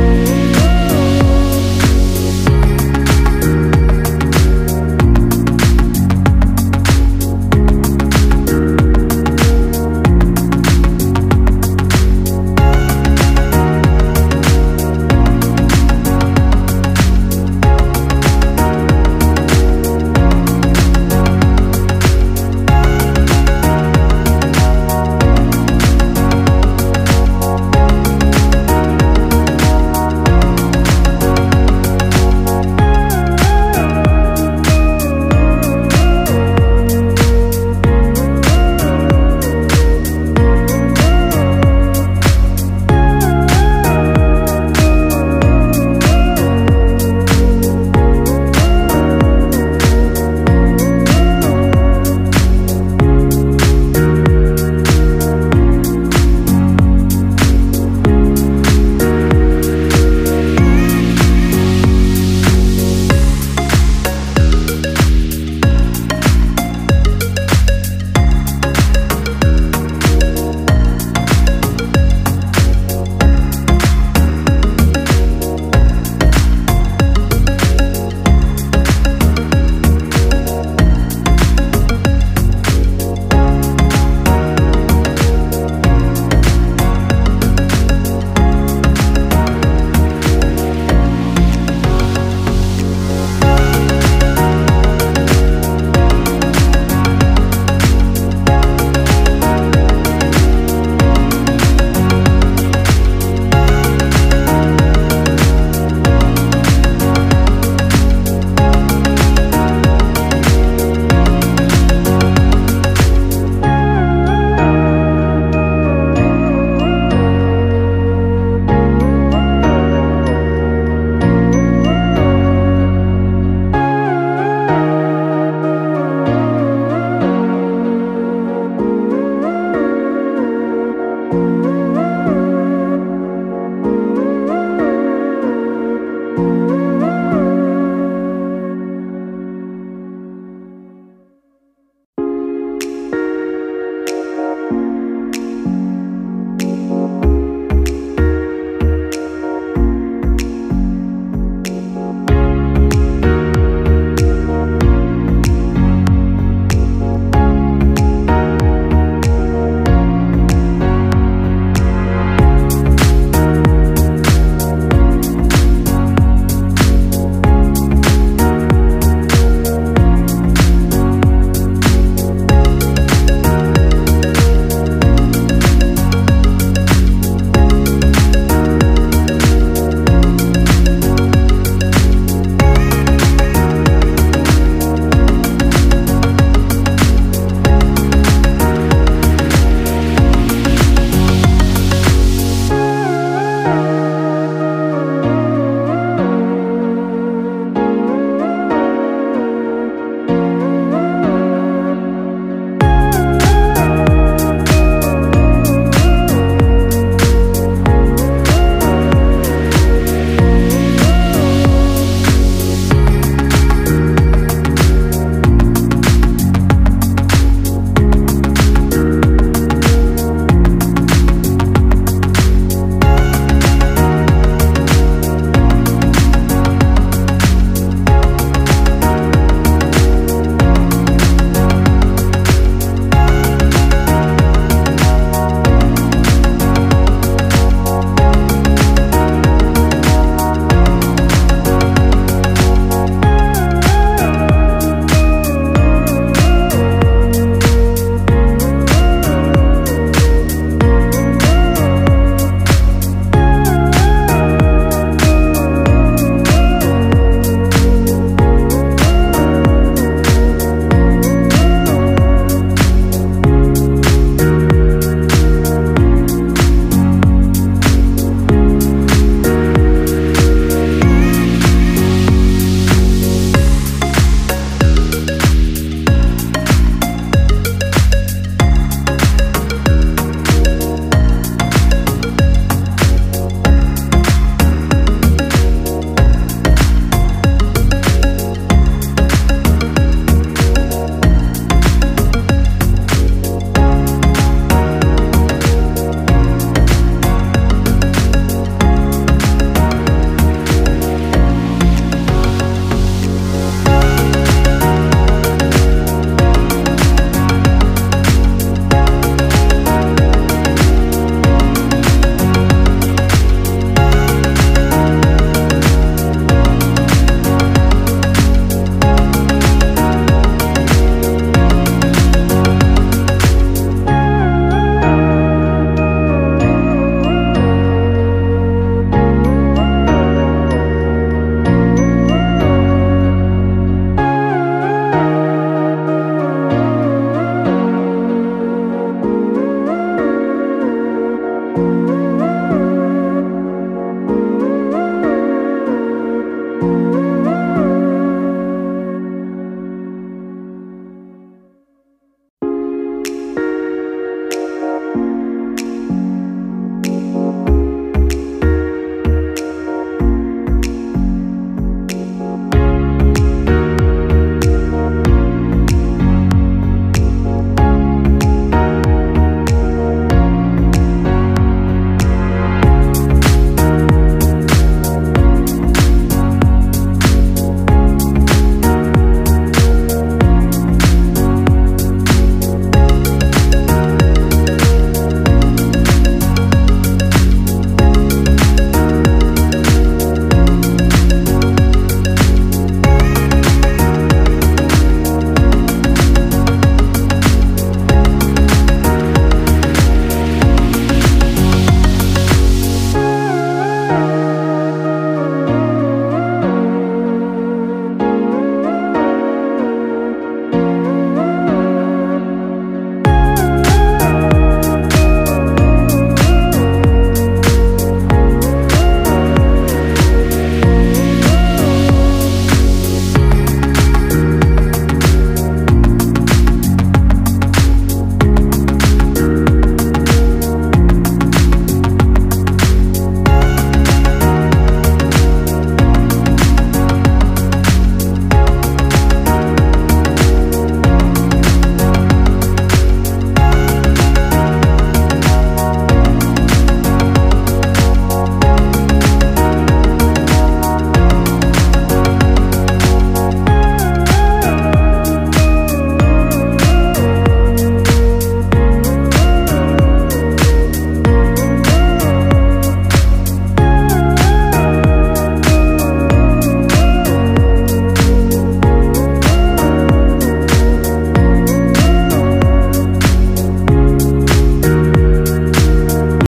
you